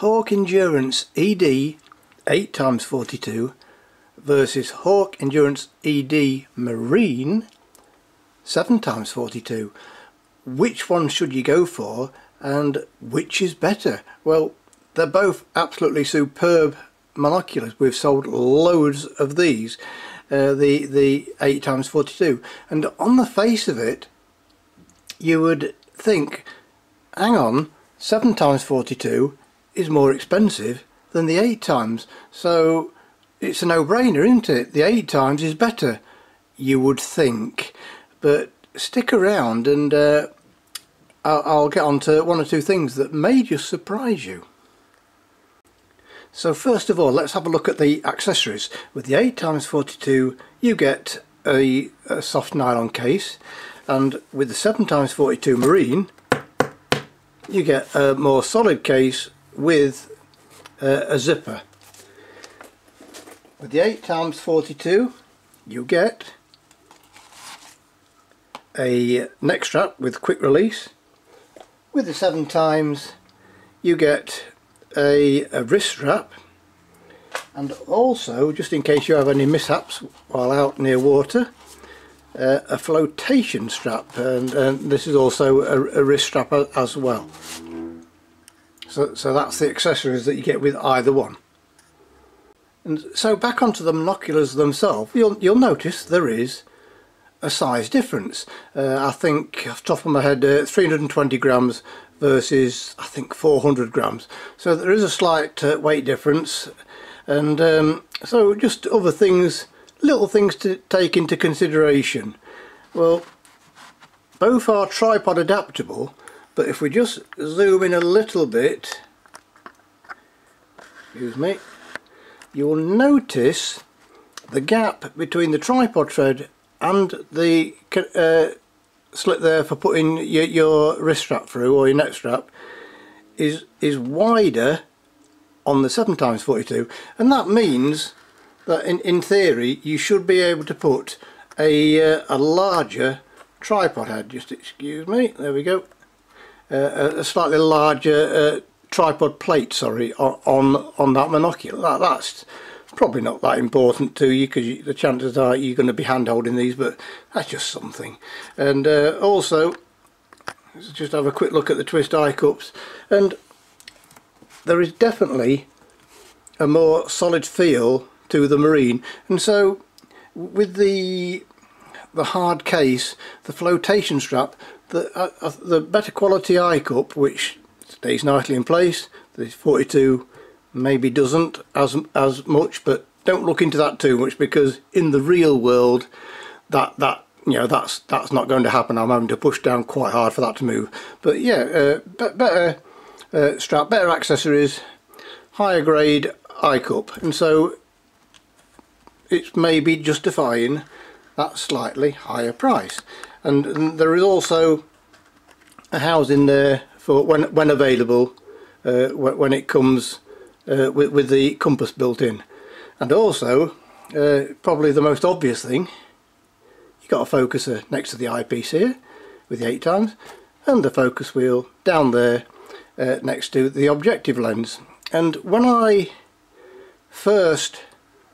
Hawke Endurance ED 8 times 42 versus Hawke Endurance ED Marine 7 times 42 which one should you go for and which is better? Well they're both absolutely superb monoculars we've sold loads of these uh, the the 8 times 42 and on the face of it you would think hang on 7 times 42 is more expensive than the 8 times. So it's a no-brainer isn't it? The 8 times is better you would think. But stick around and uh, I'll, I'll get on to one or two things that may just surprise you. So first of all let's have a look at the accessories. With the 8 times 42 you get a, a soft nylon case. And with the 7 times 42 marine you get a more solid case with uh, a zipper. With the 8 times 42 you get a neck strap with quick release. With the 7 times you get a, a wrist strap and also just in case you have any mishaps while out near water uh, a flotation strap and, and this is also a, a wrist strap as well. So, so that's the accessories that you get with either one. And so back onto the monoculars themselves, you'll, you'll notice there is a size difference. Uh, I think off the top of my head uh, 320 grams versus I think 400 grams. So there is a slight uh, weight difference and um, so just other things, little things to take into consideration. Well, both are tripod adaptable but if we just zoom in a little bit excuse me you will notice the gap between the tripod tread and the uh, slit there for putting your, your wrist strap through or your neck strap is is wider on the 7 times 42 and that means that in, in theory you should be able to put a, uh, a larger tripod head. Just excuse me. There we go uh, a slightly larger uh, tripod plate sorry on on that monocular. That, that's probably not that important to you because the chances are you're going to be hand holding these but that's just something. And uh, also let's just have a quick look at the twist eye cups. And there is definitely a more solid feel to the marine. And so with the the hard case the flotation strap the, uh, uh, the better quality eye cup which stays nicely in place the 42 maybe doesn't as as much but don't look into that too much because in the real world that that you know that's that's not going to happen. I'm having to push down quite hard for that to move. But yeah uh, be better uh, strap better accessories higher grade eye cup. And so it's maybe justifying that slightly higher price. And, and there is also a housing there for when when available uh, when it comes uh, with, with the compass built in. And also uh, probably the most obvious thing you've got a focuser next to the eyepiece here with the 8 times and the focus wheel down there uh, next to the objective lens. And when I first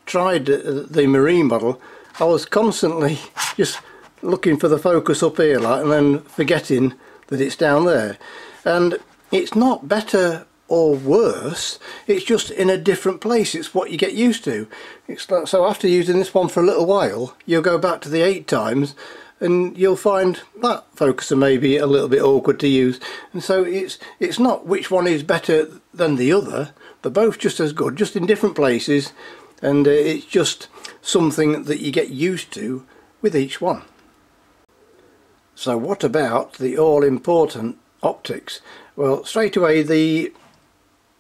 tried the marine model I was constantly just looking for the focus up here like, and then forgetting that it's down there. And it's not better or worse it's just in a different place it's what you get used to. It's like, so after using this one for a little while you'll go back to the eight times and you'll find that focuser may be a little bit awkward to use. And so it's it's not which one is better than the other they're both just as good just in different places and uh, it's just something that you get used to with each one so what about the all-important optics? Well, straight away the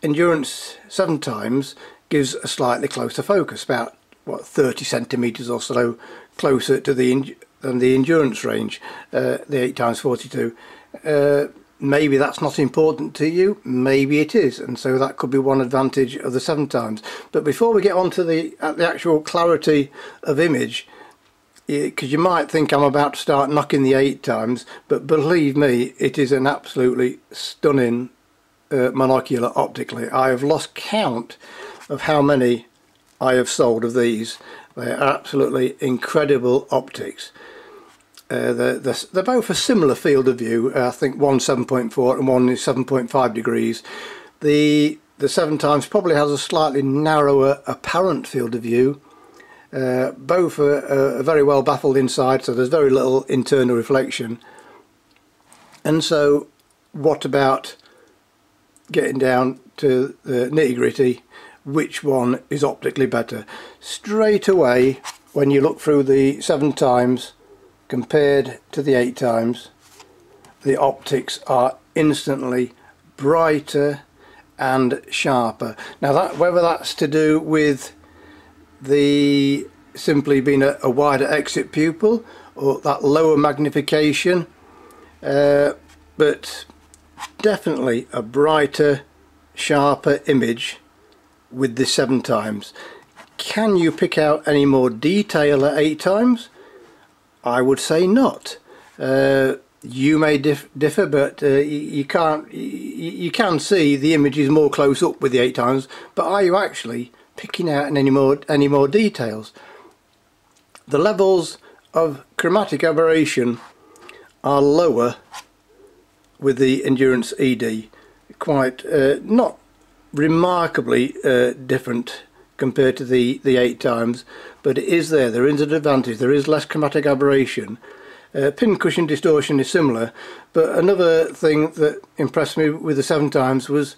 Endurance 7 times gives a slightly closer focus, about what 30 centimeters or so closer to the than the endurance range, uh, the 8 times 42. Uh, maybe that's not important to you, maybe it is, and so that could be one advantage of the 7 times. But before we get on to the, the actual clarity of image, because you might think I'm about to start knocking the eight times but believe me it is an absolutely stunning uh, monocular optically. I have lost count of how many I have sold of these. They are absolutely incredible optics. Uh, they're, they're, both a similar field of view. Uh, I think one 7.4 and one is 7.5 degrees. The the seven times probably has a slightly narrower apparent field of view. Uh, both are, are, very well baffled inside, so there's very little internal reflection. And so, what about getting down to the nitty gritty? Which one is optically better? Straight away, when you look through the seven times compared to the eight times the optics are instantly brighter and sharper. Now that whether that's to do with the simply being a, a wider exit pupil or that lower magnification uh, but definitely a brighter sharper image with the seven times. Can you pick out any more detail at eight times I would say not. Uh, you may dif differ, but uh, you, can't. You, you, can see the image is more close up with the eight times. But are you actually picking out any more any more details? The levels of chromatic aberration are lower with the Endurance ED. Quite uh, not remarkably uh, different compared to the, the eight times, but it is there. There is an advantage. There is less chromatic aberration. Uh, pin cushion distortion is similar, but another thing that impressed me with the seven times was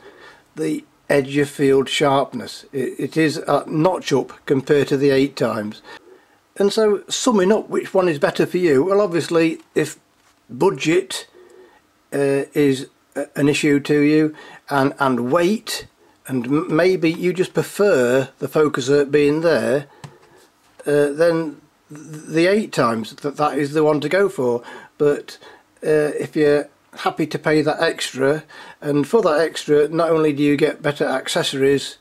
the edge of field sharpness. It, it is a notch up compared to the eight times. And so summing up which one is better for you, well obviously if budget uh, is an issue to you and, and weight and maybe you just prefer the focuser being there uh, then the eight times that that is the one to go for. But uh, if you're happy to pay that extra and for that extra not only do you get better accessories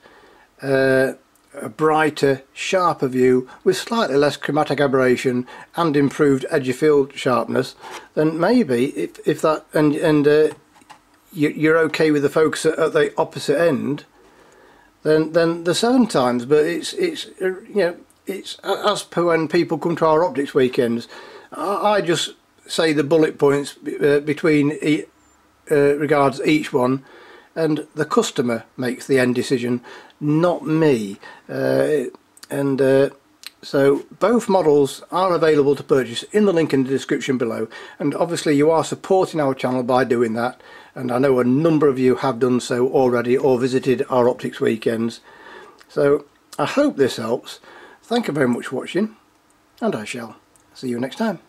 uh, a brighter sharper view with slightly less chromatic aberration and improved edge of field sharpness then maybe if, if that and and uh, you, are okay with the focus at the opposite end than than the seven times. But it's it's uh, you know it's as per when people come to our optics weekends. I, I just say the bullet points uh, between e uh, regards each one, and the customer makes the end decision, not me. Uh, and uh, so both models are available to purchase in the link in the description below and obviously you are supporting our channel by doing that and I know a number of you have done so already or visited our optics weekends. So I hope this helps. Thank you very much for watching and I shall see you next time.